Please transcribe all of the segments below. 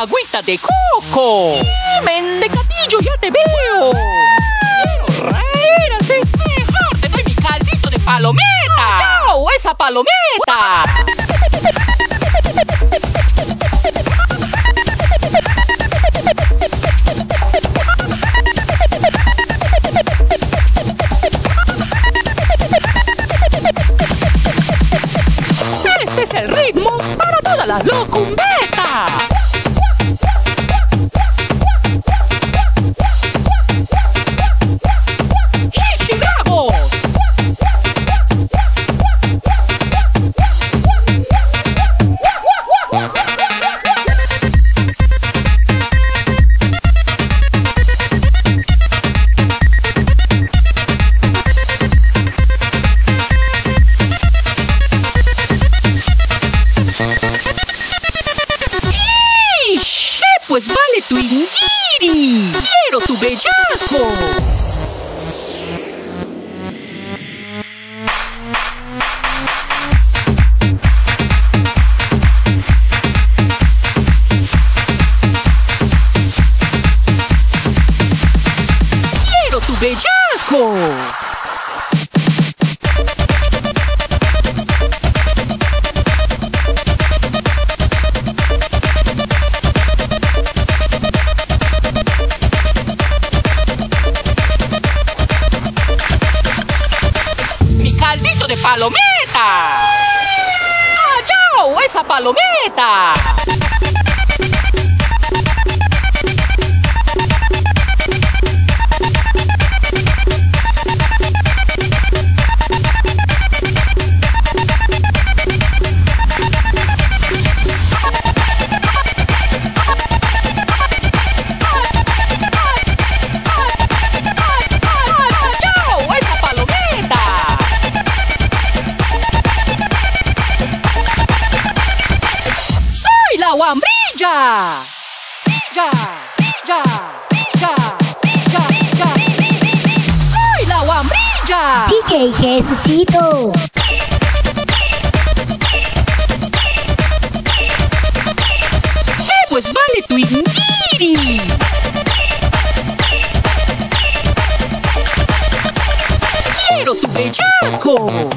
agüita de coco! ¡Mendecatillo, ya te veo! ¡Quiero reír así! ¡Mejor te doy mi caldito de palometa! ¡Chao, esa palometa! El ritmo para todas las locumbetas. Ingiri? ¡Quiero tu bellaco! ¡Quiero tu bellaco! ¡Mi caldito de palometa! ¡Ah, chao! ¡Esa palometa! La guambrilla! ¡Brilla! ¡Brilla! ¡Brilla! ¡Brilla! ¡Brilla! ¡Soy la guambrilla! DJ Jesucito. ¿Qué pues vale tu ingiri? ¡Quiero tu bellaco!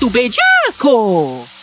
tu bellaco.